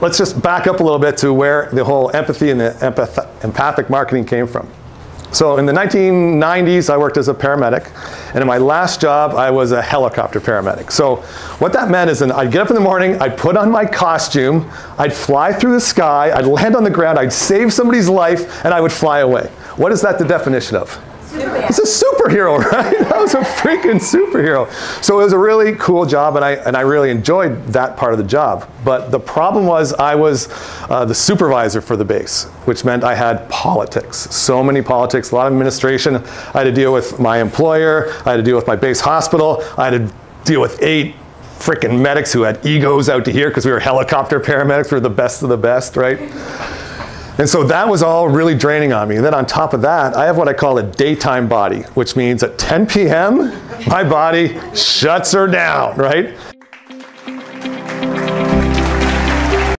let's just back up a little bit to where the whole empathy and the empath- empathic marketing came from. So in the 1990s, I worked as a paramedic, and in my last job, I was a helicopter paramedic. So what that meant is, I'd get up in the morning, I'd put on my costume, I'd fly through the sky, I'd land on the ground, I'd save somebody's life, and I would fly away. What is that the definition of? It's a superhero, right? I was a freaking superhero. So it was a really cool job, and I, and I really enjoyed that part of the job. But the problem was I was uh, the supervisor for the base, which meant I had politics. So many politics, a lot of administration. I had to deal with my employer, I had to deal with my base hospital, I had to deal with eight freaking medics who had egos out to here because we were helicopter paramedics, we were the best of the best, right? And so that was all really draining on me. And then on top of that, I have what I call a daytime body, which means at 10 p.m., my body shuts her down, right?